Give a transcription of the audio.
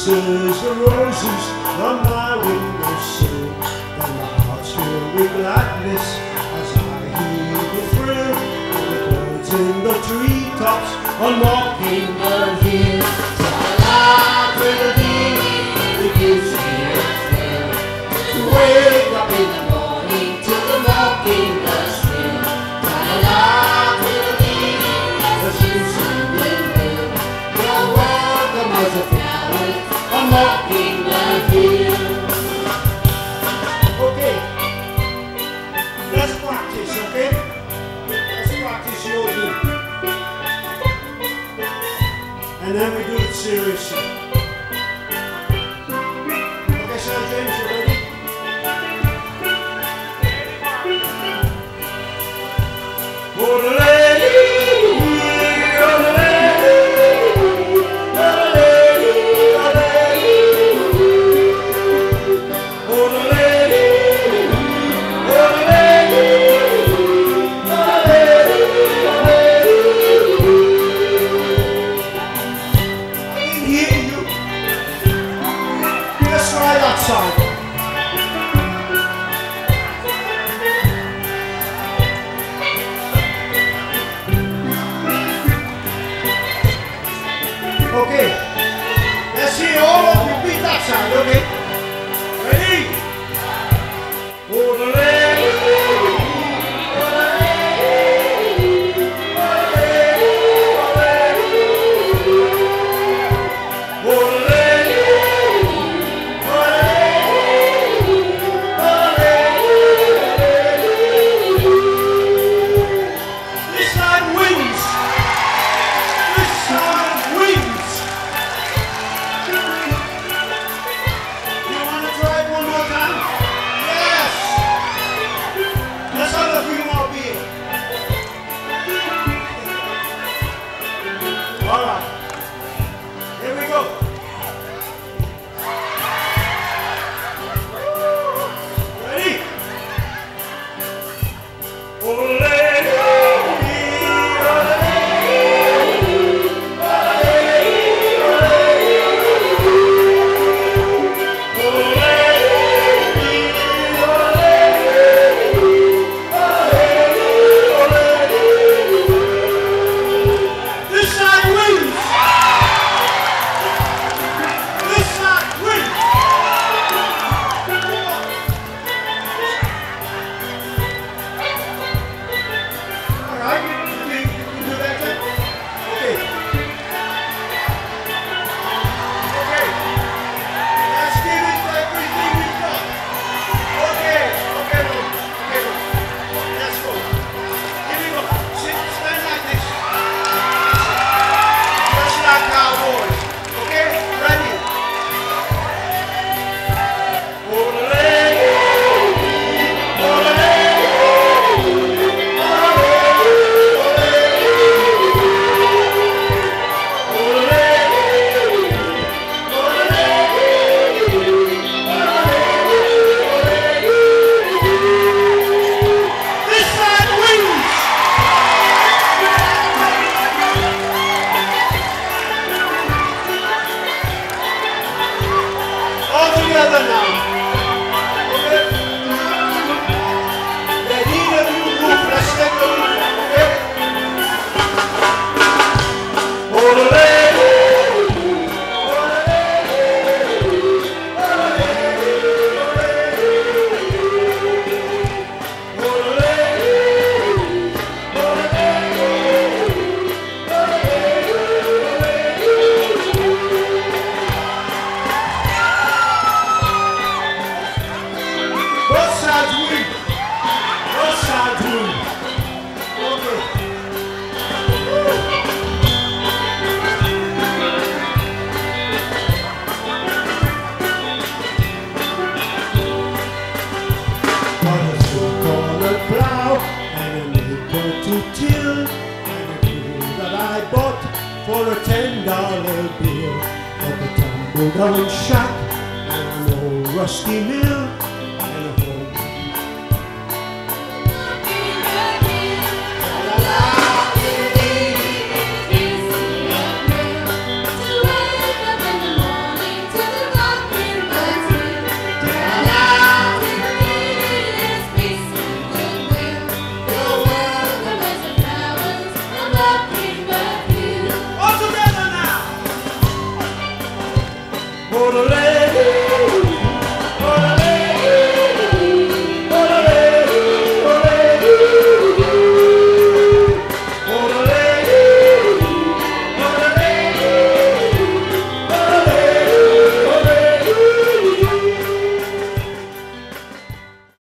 Kisses and roses on my windowsill And my heart's filled with gladness As I hear the thrill Of the birds in the treetops On mockingbirds Let me do it seriously. अच्छा लोगे надо. for a ten dollar bill at the tumble going shack and an old rusty mill.